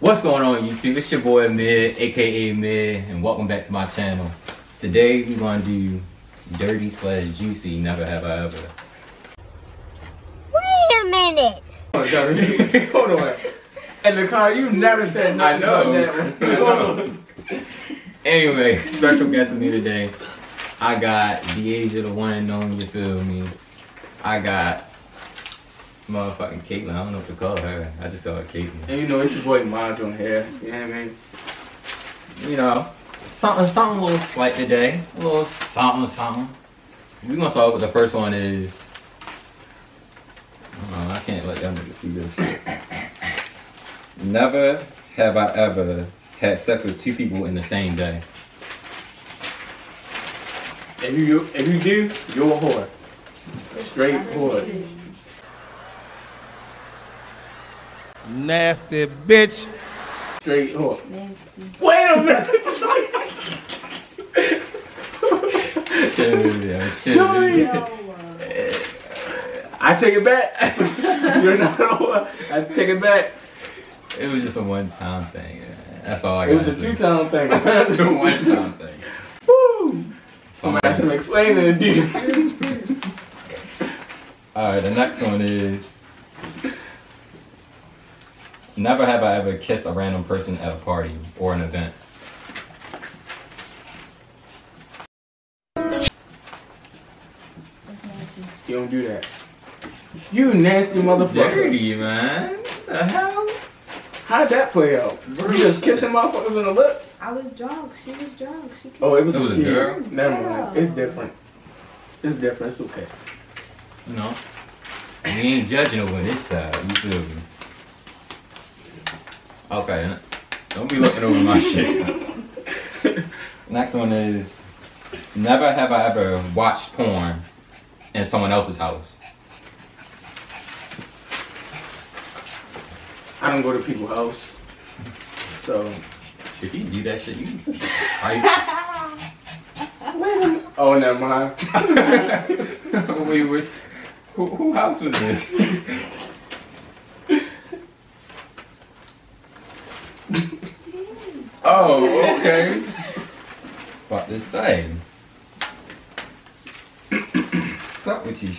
What's going on YouTube? It's your boy Mir, aka Mir, and welcome back to my channel. Today we're gonna do dirty slash juicy, never have I ever. Wait a minute. Hold on. And the car, you never said I nothing know. about. I know. Anyway, special guest with me today. I got Deasia, the one and only, you feel me? I got motherfucking Caitlyn, I don't know what to call her. I just call her Caitlyn. And you know, it's your boy on here. You know what I mean? you know, something something a little slight today. A little something something. We're gonna start with the first one is oh, I can't let y'all niggas see this. Never have I ever had sex with two people in the same day. If you if you do, you're a whore. Straight whore. Nasty bitch. Straight whore. Wait a minute. Yeah, I take it back. you're not a whore. I take it back. It was just a one time thing. That's all I got. It was a two time thing. It's a one time thing. Woo! Somebody some explaining to do. Alright, the next one is Never have I ever kissed a random person at a party or an event. You don't do that. You nasty motherfucker. Dirty, man. What the hell? How'd that play out? You just kissing motherfuckers on the lips? I was drunk. She was drunk. She kissed Oh, it was, It was a she. girl? Never mind. It's different. It's different. It's okay. You know? We ain't judging over this side, you feel me? Okay, don't be looking over my shit. Next one is Never have I ever watched porn in someone else's house. I don't go to people's house. So. If you do that shit, you right? Oh, never mind. Wait, wait. Who, who house was this? Okay. About to say. What's up with you?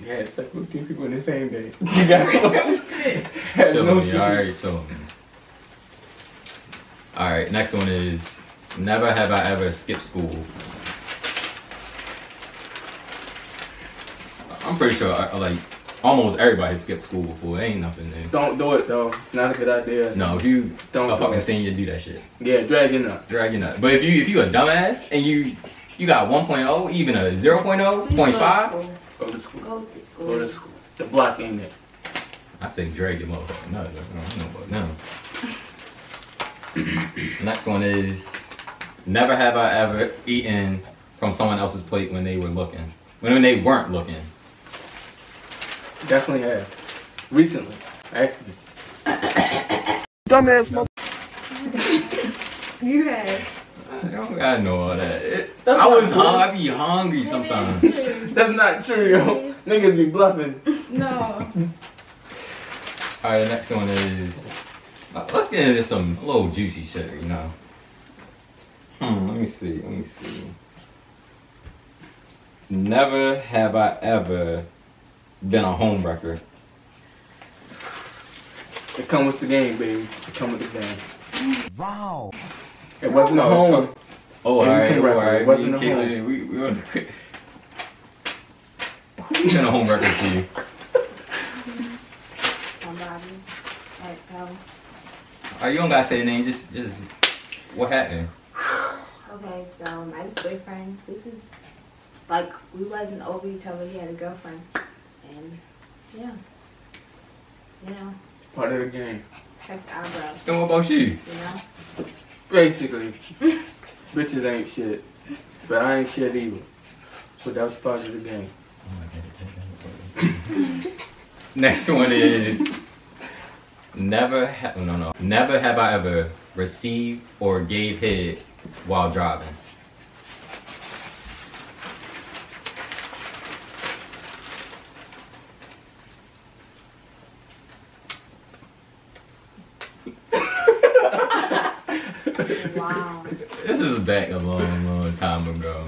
You had sex with two people in the same day. You got oh, shit. Had no alright, show me. Alright, next one is Never have I ever skipped school. I'm pretty sure, I- like, almost everybody skipped school before. Ain't nothing there. Don't do it though. It's not a good idea. No, if you Don't a do fucking it. senior, do that shit. Yeah, drag it up. Drag your nut. But if you if you a dumbass and you you got 1.0, even a 0.0, Please oh, go to 0.5, school. Go to school. Go to school. Go to school. The block ain't it. I say drag your motherfucking nuts. I don't know about now. Next one is never have I ever eaten from someone else's plate when they were looking. When, when they weren't looking. Definitely have. Recently, actually. Dumbass mother. You had. I don't gotta know all that. It, I was true. hungry. I be hungry sometimes. That's not true, yo. Niggas be bluffing. No. Alright, the next one is. uh, Let's get into some a little juicy shit, you know. Hmm, let me see, let me see. Never have I ever been a homewrecker. It come with the game, baby. It come with the game. Wow. It wasn't a home. Oh, Yeah, you all right, oh, all right. It wasn't Me a and Caitlin, we, we were. Who's been a homewrecker for you? Somebody. That's how. Oh, you don't gotta say the name, just, just. What happened? Okay, so my ex-boyfriend. This is like we wasn't over each other. He had a girlfriend, and yeah, you know, Part of the game. check the eyebrows. And what about you? You know. Basically. bitches ain't shit. But I ain't shit either. But that's part of the game. Next one is never ha- no no never have I ever received or gave head while driving. Wow. This is back a long, long time ago.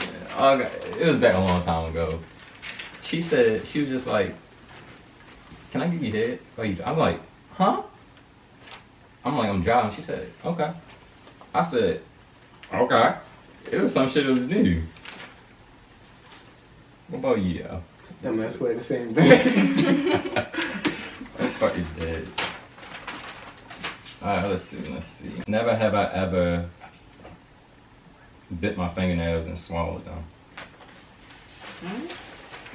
Yeah, I got- It was back a long time ago. She said she was just like, "Can I give you head?" Like I'm like, "Huh?" I'm like, "I'm driving." She said, "Okay." I said, "Okay." It was some shit that was new. What about you? yo? That man swear the same thing. I'm fucking dead. Alright, let's see, let's see. Never have I ever bit my fingernails and swallowed them. Hmm?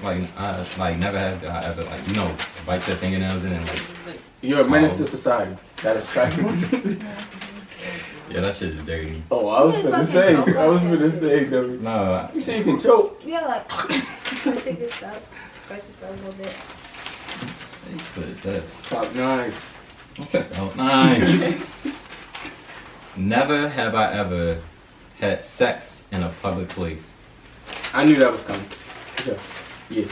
Like, I, like never have I ever like you know bite your fingernails in and like You're a menace to Swallow. society. That is fact. yeah that shit is dirty. oh, I was You gonna say. I was on gonna that say, W. No, I- You say you can choke. Yeah, like take this stuff, scratch it throat a little bit. you said that. Top nice. I said felt nice. Never have I ever had sex in a public place. I knew that was coming. Yeah. Yeah.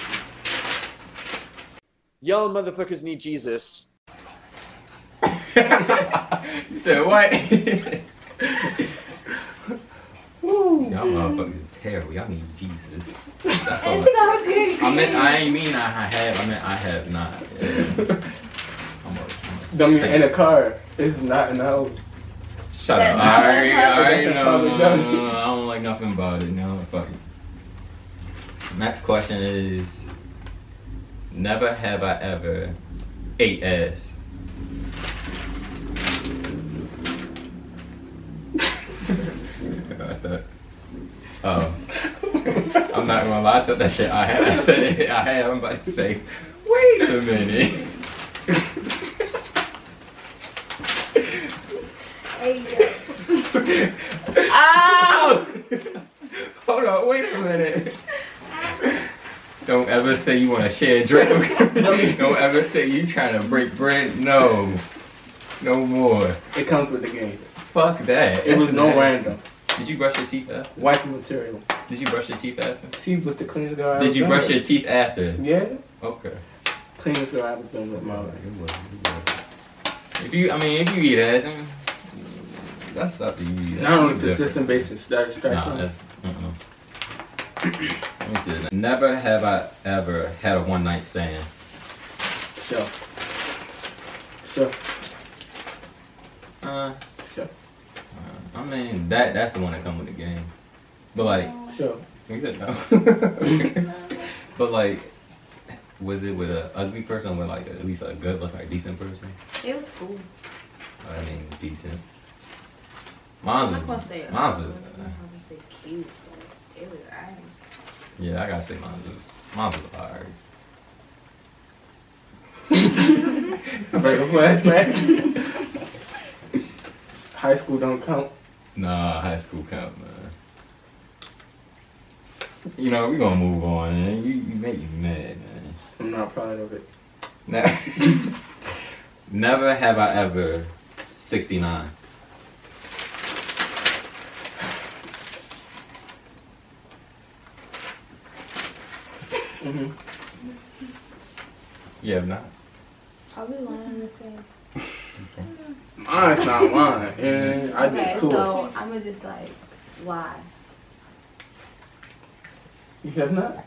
Y'all motherfuckers need Jesus. you said what? Y'all motherfuckers terrible. Y'all need Jesus. That's all. It's so good. I meant I ain't mean I have. I meant I have not. Yeah. I'm a, I'm a Dummy in a car. It's not in the house. Shut That's up. I already, I already know. No, probably no, no, no, I don't like nothing about it. No, fuck it. Next question is: Never have I ever ate ass. I thought. Oh, I'm not gonna lie. I thought that shit. I had. I said it. I had. I'm about to say. Wait a minute. Hey, yo. Ow! Hold on, wait a minute. Don't ever say you want to share a drink. Don't ever say you trying to break bread. No. No more. It comes with the game. Fuck that. It was That's no nasty. random. Did you brush your teeth after? Wiping material. Did you brush your teeth after? She was the cleanest girl I Did you brush with. your teeth after? Yeah. Okay. Cleanest girl I ever been with my life. If you, I mean, if you eat ass, I mean, that's up to you. Not on a That's different. consistent basis. That is straight Nah, from- that's. Uh-uh. Let me see. Never have I ever had a one night stand. Sure. Sure. Uh, Sure. uh, I mean that that's the one that come with the game. But like, Sure. you good know. but like, was it with an ugly person or with like at least a good look, like decent person? It was cool. I mean, decent. I'm not gonna say. mine's I'm not gonna say cute, but it was alright. yeah, I gotta say mine was, mine was alright. Break a flashback. High school don't count. Nah, high school count, man. You know, we gonna move on, man. You, you make me mad, man. I'm not proud of it. Ne- Never have I ever 69. Mm-hmm. You have not? Are we learning this game? Mine's not mine. And I okay, just cool. so I'm gonna just like, why? You have not?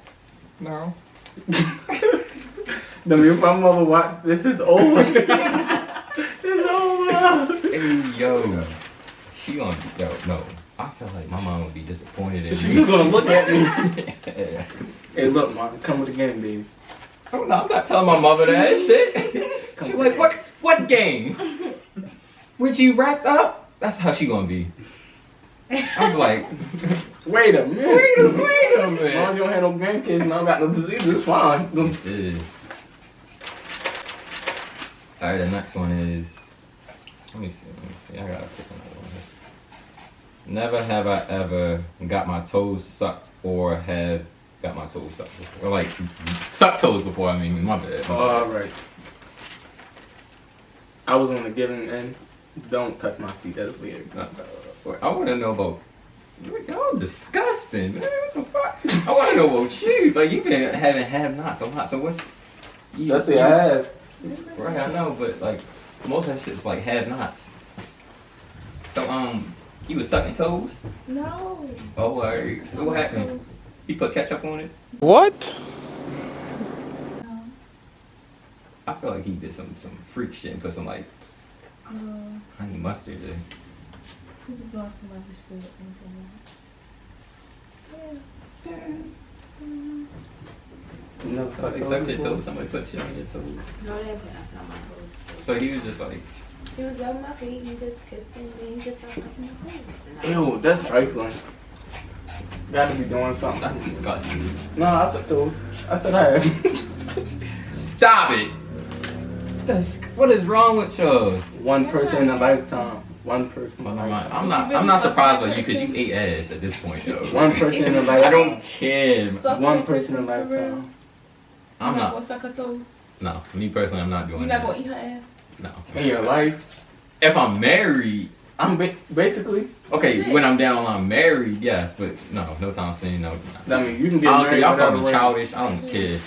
No. No, if my mother watch this, is over. it's over. Hey, yo. She gonna, yo, no. I feel like my mom would be disappointed in She's me. gonna look at me. yeah. Hey, look, mom, come with the game, baby. Oh no, I'm not telling my mother that shit. Come she like, what, what game? Would you wrapped up? That's how she gonna be. I'm like, Wait a minute. wait a, wait a As long as you don't have no grandkids and I don't got no disease, it's fine. This is. Alright, the next one is. Let me see, let me see. I gotta pick another one. This- Never have I ever got my toes sucked or have got my toes sucked before. Or like, sucked toes before, I mean, my bad. my bad. All right. I was on the giving end. Don't touch my feet. That's weird. Uh, I wanna know about. Y'all disgusting, man. What the fuck? I wanna know about you. Like, You've been having have nots a lot, so what's. You, That's it. I have. Right, I know, but like most of that shit's like have nots. So um, he was sucking toes. No. Oh, alright. What happened? He put ketchup on it. What? No. I feel like he did some some freak shit and put some like Uh, honey mustard in. he was doing some other shit. You know, Somebody fuck sucked your those toes. Somebody put shit on your toes. No, they didn't put nothing on my toes. So he was just like, He was rubbing my feet. He just kissed me. And he just started sucking my toes. And I Ew, was- that's trifling. Gotta be doing something. that's disgusting. No, I said those. I said I. Stop it. That's, what is wrong with you? One person in a lifetime. One person. I'm in a not, lifetime. I'm not, I'm not surprised by you because you ate ass at this point, though. One person in a lifetime. I don't care. One person in a lifetime. I'm not. gonna suck her toes. No, me personally, I'm not doing that. You're not that. gonna eat her ass. No. In your life, If I'm married, I'm ba- basically. okay, when I'm down on I'm married, yes, but no, no time soon, no. no. I mean, you can I get don't married. care. Y'all without call a me ring. childish. I don't care.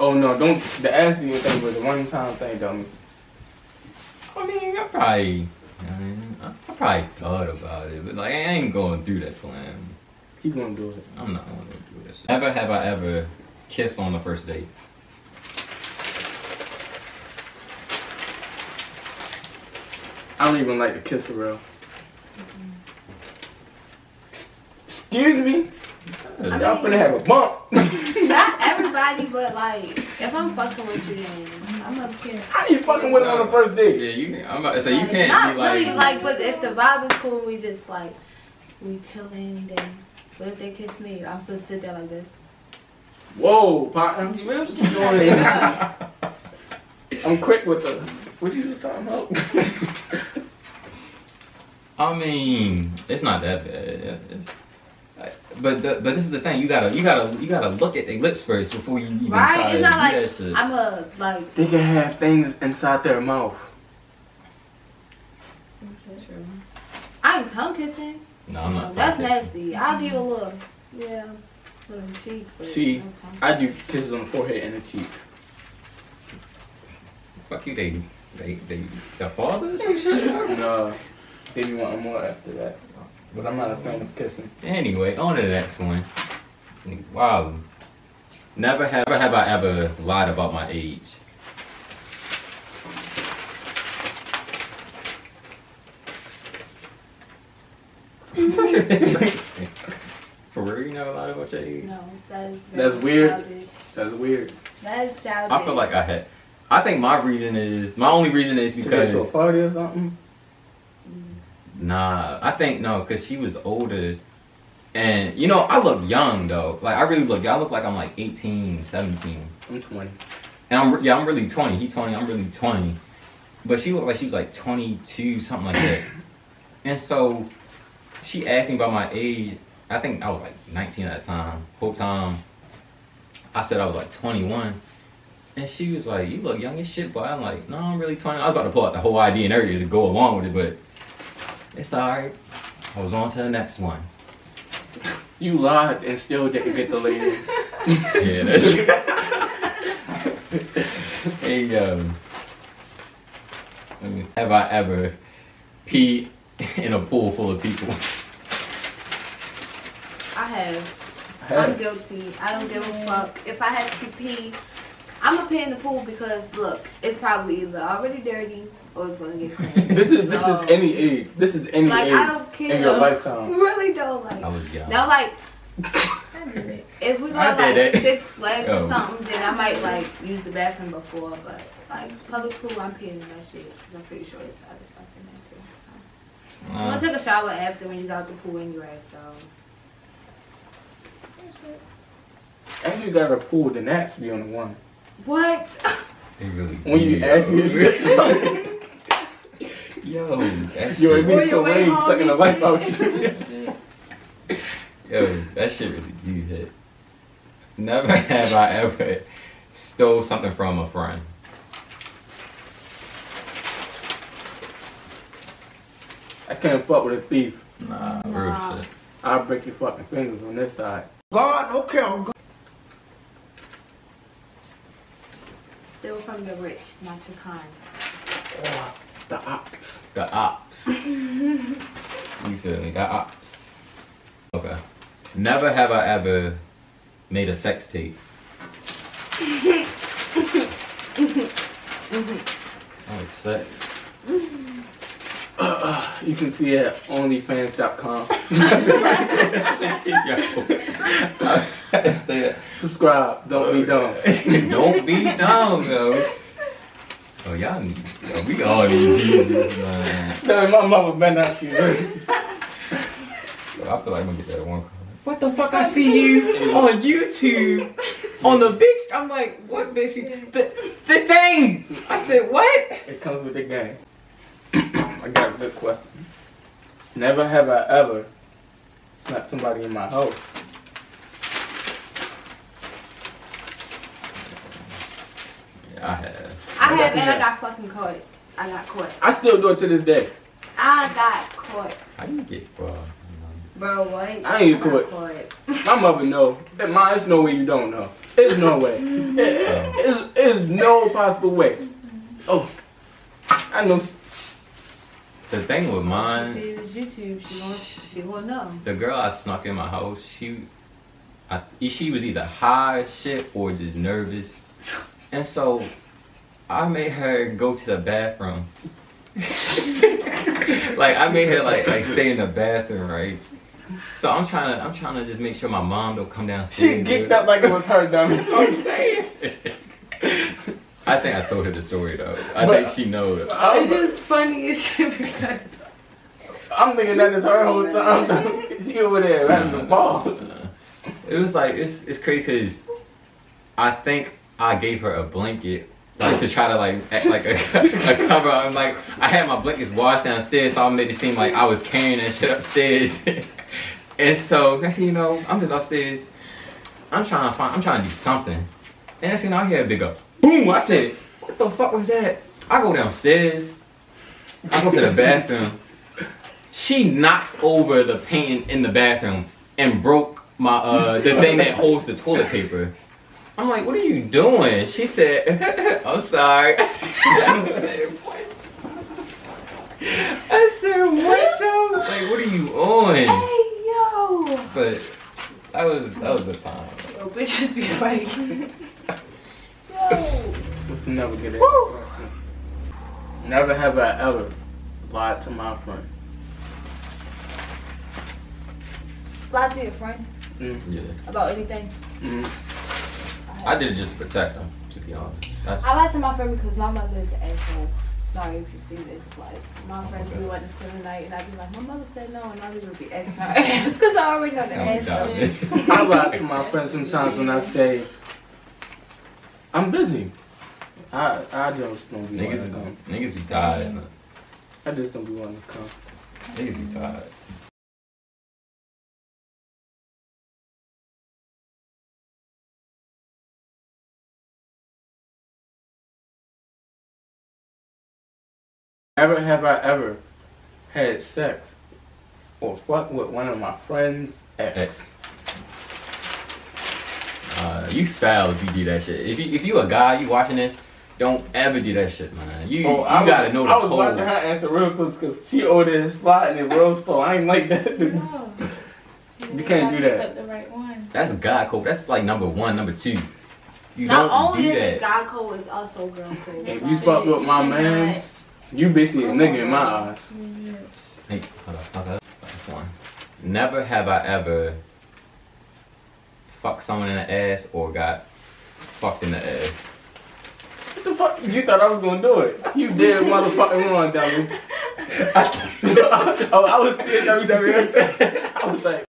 Oh no, don't. The asking you thing was a one time thing, dummy. I mean, I probably, I, mean, I I probably thought about it, but like, I ain't going through that plan. Keep gonna do it. I'm not going to do this. Ever have I ever kissed on the first date? I don't even like to kiss for real. Excuse me? I Y'all mean- finna have a bump. Not everybody, but like, if I'm fucking with you, then I'm up here. How you fucking with him on the first date? Yeah, date? you. I'm about to say you can't Not be like. really, like, but if the vibe is cool, we just like, we chilling, then, but if they kiss me, I'm supposed to sit there like this. Whoa, partner. You remember what you doing? I'm quick with the. What you just talking about? I mean, it's not that bad. It's, but the, but this is the thing. You gotta you gotta you gotta look at their lips first before you even Right? try It's to not do like that shit. I'm a like. they can have things inside their mouth. True. I ain't tongue kissing. no, I'm not. Oh, that's talking. nasty. I'll give a little, yeah, little cheek. See, no. I do kisses on the forehead and the cheek. Fuck you, they they they the fathers or shit. No, they be wanting more after that. But I'm not a fan of kissing. Anyway, on to the next one. Wow. Never have, never have I ever lied about my age. For real, you never lied about your age? No, that is very That's weird. Childish. That's weird. That is childish. I feel like I had. I think my reason is my only reason is To get to a party or something. nah. I think no, because she was older, and you know I look young though. Like I really look. I look like I'm like 18, 17. I'm 20. And I'm yeah, I'm really 20. He 20. I'm really 20. But she looked like she was like 22, something like that. and so she asked me about my age. I think I was like 19 at the time. Whole time, I said I was like 21. And she was like, "You look young as shit," but I'm like, "No, I'm really 20." I was about to pull out the whole ID and everything to go along with it, but it's alright. I was on to the next one. You lied and still didn't get the lady. Yeah, that's. hey, um, let me see. have I ever peed in a pool full of people? I have. Hey. I'm guilty. I don't give a fuck. If I have to pee, I'm gonna pee in the pool because look, it's probably either already dirty or it's gonna get clean. this is this So, is any age. This is any Like age I don't care. in your lifetime. Really don't like. I was young. Now like I did it. if we go I to like it. Six Flags Oh. or something, then I might like use the bathroom before. But like public pool, I'm peeing in that shit because I'm pretty sure it's other stuff in there too. So. I'm Uh, gonna take a shower after when you got out the pool anyway. So Actually, you got a pool, then that should be on the one. What? they really When you do, actually yo. shit, Yo, that you shit, ain't been so Boy, you late ain't home sucking the life shit. out you. yo, that shit really do hit. Never have I ever stole something from a friend. I can't fuck with a thief. Nah, Nah. real shit. I'll break your fucking fingers on this side. God, okay, I'm God. From the rich, not your kind. Oh, The ops. The ops. you feel me? The ops. Okay. Never have I ever made a sex tape. oh, sex. You can see it at onlyfans.com. I didn't say that. Subscribe. Don't be dumb. Don't be dumb, yo. Oh, y'all need. Yo, we all need Jesus, man. No, my mama been out to you. Yo, I feel like I'm gonna get that one. What the fuck? I see you on YouTube on the big. Sc- I'm like, what big? sc- The the thing. I said, what? It comes with the game. I got a good question. Never have I ever slapped somebody in my house. I have. I have, and I got fucking caught. I got caught. I still do it to this day. I got caught. How you get, bro? Bro, what? I ain't got caught. My mother know. And Mom, there's no way you don't know. There's no way. Mm-hmm. There's, there's no possible way. Oh, I know. The thing with mine, see it was YouTube. She gonna, she gonna know. the girl I snuck in my house, she, I, she was either high shit or just nervous, and so I made her go to the bathroom. like I made her like like stay in the bathroom, right? So I'm trying to I'm trying to just make sure my mom don't come downstairs. She geeked up like it was her dummy. That's what I'm saying. I think I told her the story though. I But- think she knows. It's I'm, just funny as shit because I'm thinking that is her whole time. she over there having the ball. It was like it's it's crazy because I think I gave her a blanket like to try to like act like a, a cover. I'm like I had my blankets washed downstairs, so I made it seem like I was carrying that shit upstairs. and so next thing you know, I'm just upstairs. I'm trying to find. I'm trying to do something. And next thing I hear a big up boom. I said, "What the fuck was that?" I go downstairs. I go to the bathroom. She knocks over the painting in the bathroom and broke my uh the thing that holds the toilet paper. I'm like, what are you doing? She said, I'm sorry. I said, I said, what? I said, what, yo? Like, what are you on? hey yo, But that was that was the time. yo bitches be funny. yo, We can never get it. Never have I ever lied to my friend. Lied to your friend Mm. Yeah, about anything. Mm. I did it just to protect them. To be honest, I, I lied to my friend because my mother is an asshole. Sorry if you see this. Like my friends we went to spend the night, and I'd be like, my mother said no, and I was gonna be X her ass because I already know the sound answer. I lie to my friends sometimes when I say I'm busy. I I just don't be wanting to come. niggas, niggas be tired. I just don't be wanting to come. Niggas be tired. Never have I ever had sex or fucked with one of my friends' ex. X. Uh, you foul if you do that shit. If you if you a guy, you watching this, don't ever do that shit, man. You Oh, you I gotta know the I was code. watching her answer real close because she over there sliding it real slow. I ain't like that. No. You can't do that. I the right one. That's guy code. That's like number one, number two. You Not don't only do is it that. guy code, it's also girl code. If you fuck with my You man, you basically a nigga in my eyes. Hey, hold up, hold up. Last one. Never have I ever fucked someone in the ass or got fucked in the ass. What the fuck? You thought I was gonna do it? You did motherfucking wrong, dummy. oh, I was still WWE. I was like.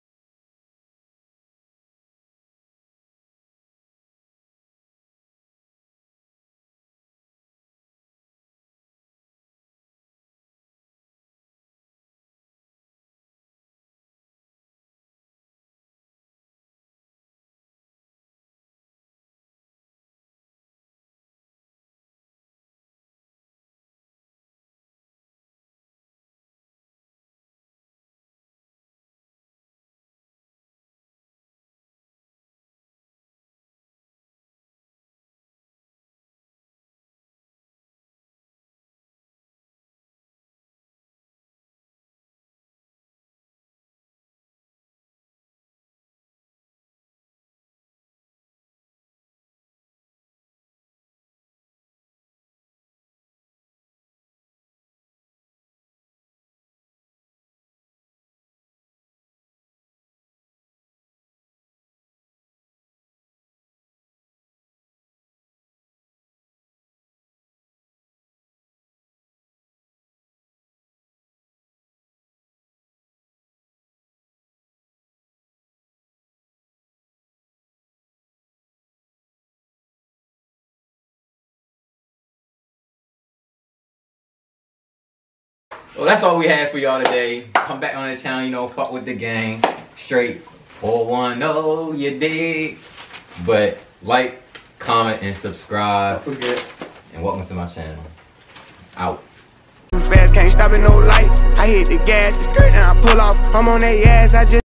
Well, that's all we have for y'all today. Come back on the channel, you know, fuck with the gang. Straight 410, you dig? But like, comment, and I subscribe. forget. And welcome to my channel. Out. Fast, can't stop at no light. I hit the gas, it's great, and I pull off. I'm on that ass, I just.